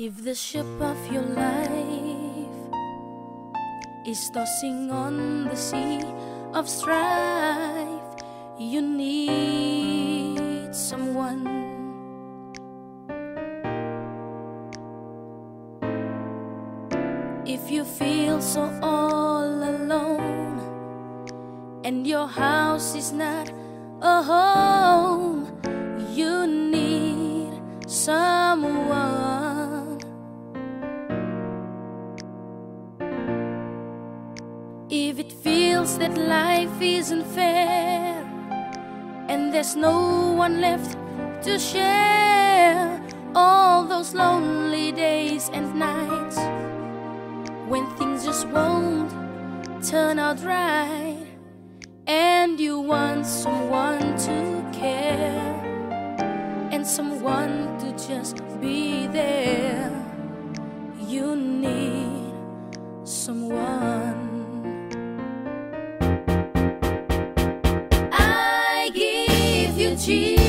If the ship of your life is tossing on the sea of strife, you need someone. If you feel so all alone and your house is not a home, you need someone. If it feels that life isn't fair and there's no one left to share all those lonely days and nights when things just won't turn out right and you want someone to care and someone to just be there you need someone Jesus.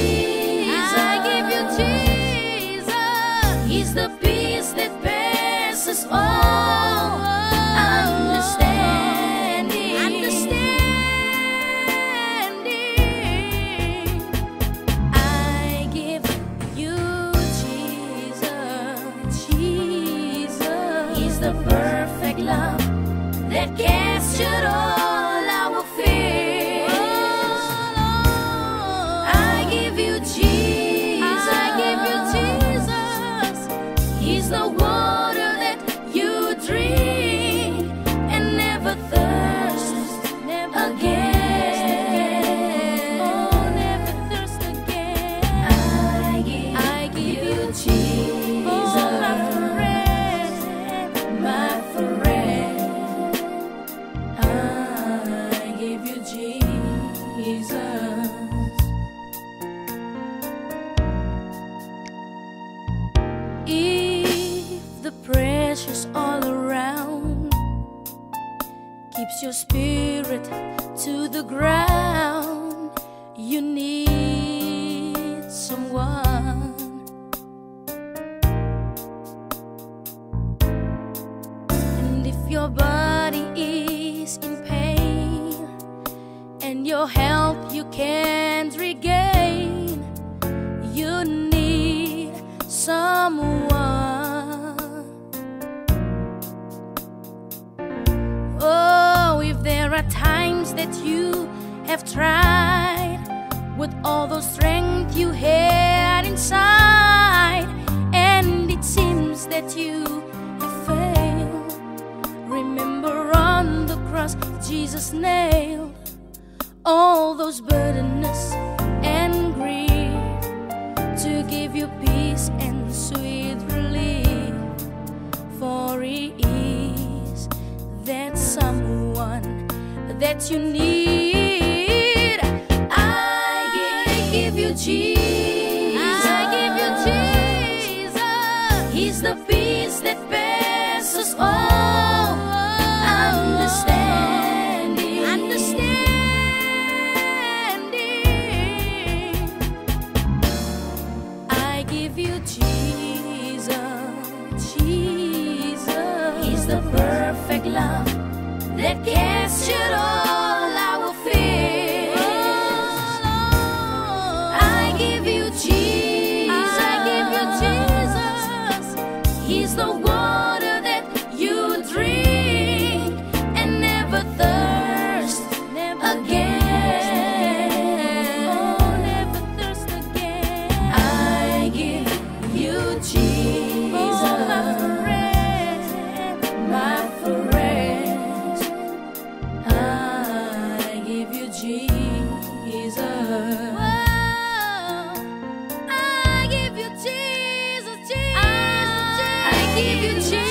Pressure's all around keeps your spirit to the ground, you need someone. And if your body is in pain and your health you can't regain, you need someone. Are times that you have tried with all the strength you had inside, and it seems that you have failed. Remember on the cross, Jesus nailed all those burdens and grief to give you peace and sweet relief. For He is that someone that you need. give you chance.